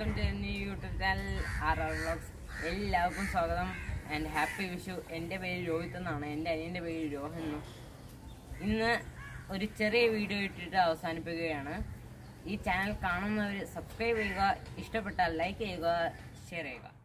R R vlogs. എല്ലാവർക്കും സ്വാഗതം. And happy Vishu. എന്റെ പേര് രോഹിത് എന്നാണ്. എന്റെ അനിയന്റെ പേര് രോഹൻ. എന്നും ഇന്ന് ഒരു ചെറിയ വീഡിയോ ഇട്ടിട്ട് അവസാനിപ്പിക്കുകയാണ്. ഈ ചാനൽ കാണുന്നവർ സബ്സ്ക്രൈബ് ചെയ്യുക ഇഷ്ടപ്പെട്ടാൽ ലൈക്ക് ചെയ്യുക ഷെയർ ചെയ്യുക.